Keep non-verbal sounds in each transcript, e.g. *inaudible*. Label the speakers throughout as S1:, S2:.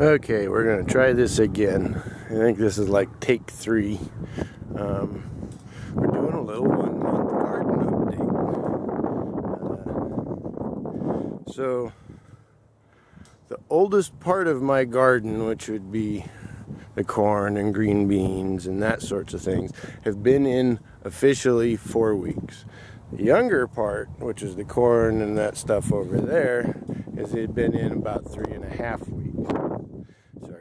S1: Okay, we're gonna try this again. I think this is like take three. Um, we're doing a little one month garden update. Uh, so, the oldest part of my garden, which would be the corn and green beans and that sorts of things, have been in officially four weeks. The younger part, which is the corn and that stuff over there, had been in about three and a half weeks.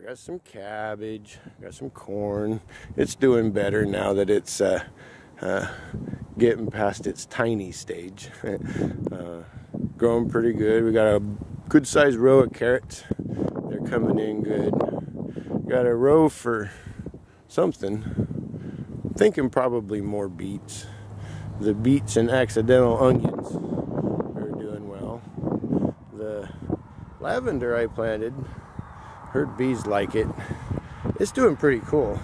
S1: Got some cabbage, got some corn. It's doing better now that it's uh, uh, getting past its tiny stage. *laughs* uh, growing pretty good. We got a good sized row of carrots. They're coming in good. Got a row for something. Thinking probably more beets the beets and accidental onions are doing well. The lavender I planted, heard bees like it. It's doing pretty cool.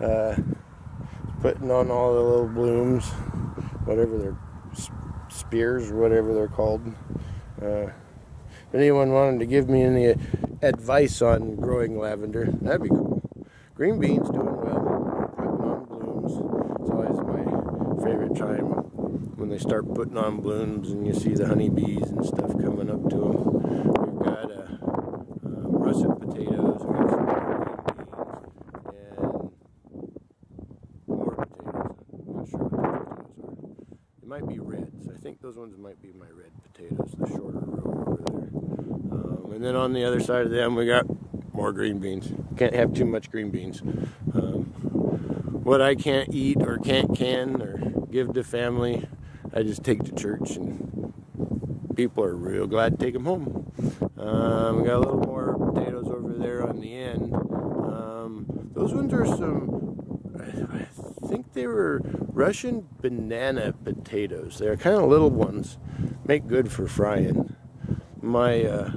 S1: Uh, putting on all the little blooms, whatever they're spears or whatever they're called. Uh, if anyone wanted to give me any advice on growing lavender, that'd be cool. Green beans doing well, putting on blooms. It's always my favorite time when they start putting on blooms and you see the honeybees and stuff coming up to them. We've got uh, um, russet potatoes, we got some beans, and more potatoes. I'm not sure what those potatoes are. They might be reds. I think those ones might be my red potatoes, the shorter row over there. Um, and then on the other side of them, we got more green beans. Can't have too much green beans. Um, what I can't eat or can't can or give to family, I just take to church, and people are real glad to take them home. Um, we got a little more potatoes over there on the end. Um, those ones are some, they were Russian banana potatoes. They're kind of little ones, make good for frying. My uh,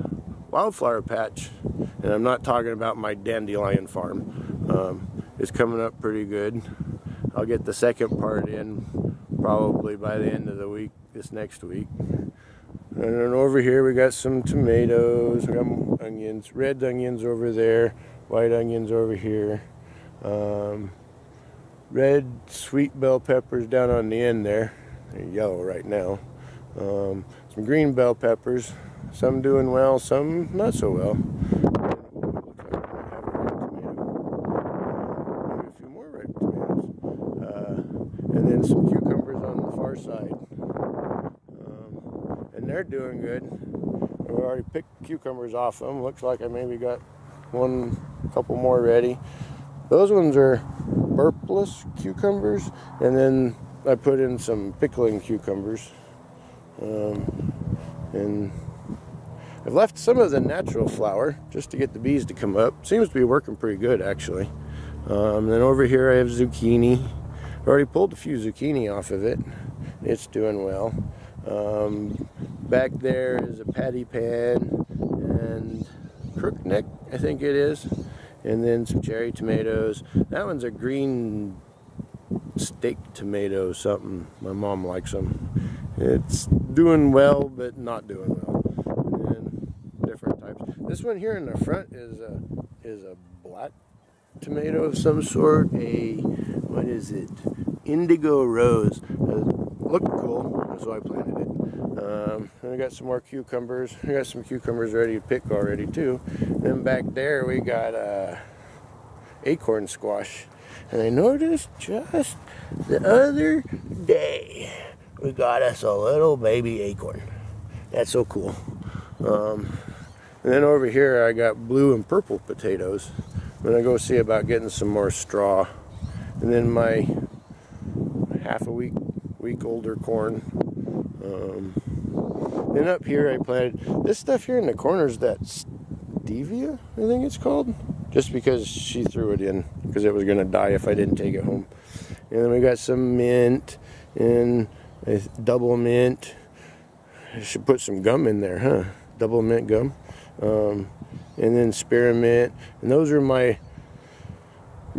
S1: wildflower patch, and I'm not talking about my dandelion farm, um, is coming up pretty good. I'll get the second part in probably by the end of the week, this next week. And then over here we got some tomatoes, we got onions, red onions over there, white onions over here. Um, red sweet bell peppers down on the end there. They're yellow right now. Um, some green bell peppers, some doing well, some not so well. and then some cucumbers on the far side. Um, and they're doing good. I've already picked cucumbers off them. Looks like I maybe got one, couple more ready. Those ones are burpless cucumbers, and then I put in some pickling cucumbers. Um, and I've left some of the natural flower just to get the bees to come up. Seems to be working pretty good actually. Um, then over here I have zucchini. I've already pulled a few zucchini off of it. It's doing well. Um, back there is a patty pan and crookneck, I think it is. And then some cherry tomatoes. That one's a green steak tomato something. My mom likes them. It's doing well, but not doing well. And different types. This one here in the front is a is a black tomato of some sort. A what is it? Indigo rose. Looked cool, why I planted it. Um, and I got some more cucumbers. I got some cucumbers ready to pick already too. Then back there we got uh, acorn squash. And I noticed just the other day we got us a little baby acorn. That's so cool. Um, and then over here I got blue and purple potatoes. I'm gonna go see about getting some more straw. And then my half a week, week older corn. Um, then up here I planted, this stuff here in the corners that stevia, I think it's called. Just because she threw it in, because it was gonna die if I didn't take it home. And then we got some mint and double mint. I should put some gum in there, huh? Double mint gum. Um, and then spearmint. And those are my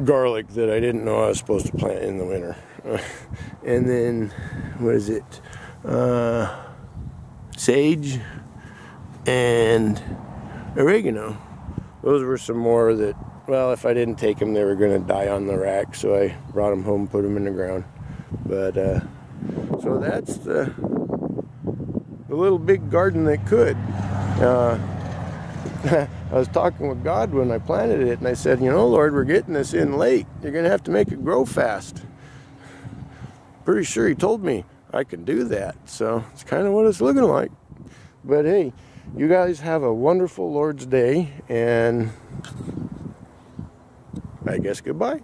S1: garlic that I didn't know I was supposed to plant in the winter. *laughs* And then, what is it? Uh, sage and oregano. those were some more that, well, if I didn't take them, they were going to die on the rack. So I brought them home, put them in the ground. But, uh, so that's the, the little big garden that could. Uh, *laughs* I was talking with God when I planted it, and I said, You know, Lord, we're getting this in late. You're going to have to make it grow fast. Pretty sure He told me I can do that. So it's kind of what it's looking like. But hey, you guys have a wonderful Lord's Day, and I guess goodbye.